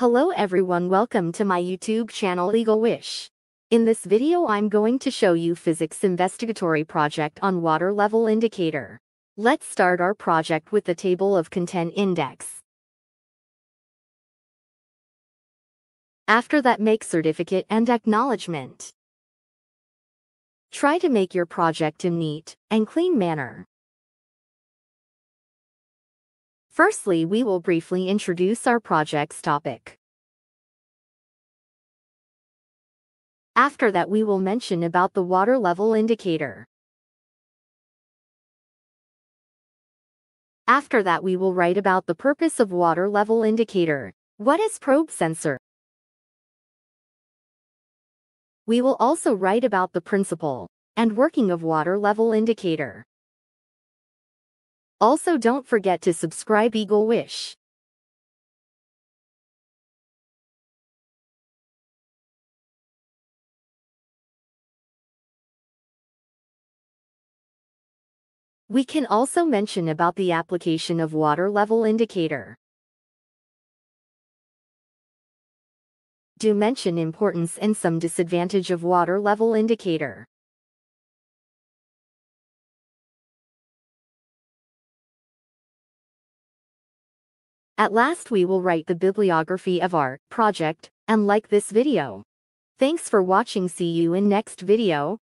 Hello everyone welcome to my YouTube channel Eagle Wish. In this video I'm going to show you physics investigatory project on water level indicator. Let's start our project with the table of content index. After that make certificate and acknowledgement. Try to make your project in neat and clean manner. Firstly, we will briefly introduce our project's topic. After that we will mention about the water level indicator. After that we will write about the purpose of water level indicator. What is probe sensor? We will also write about the principle and working of water level indicator. Also don't forget to subscribe Eagle Wish. We can also mention about the application of water level indicator. Do mention importance and some disadvantage of water level indicator. At last we will write the bibliography of our project and like this video. Thanks for watching see you in next video.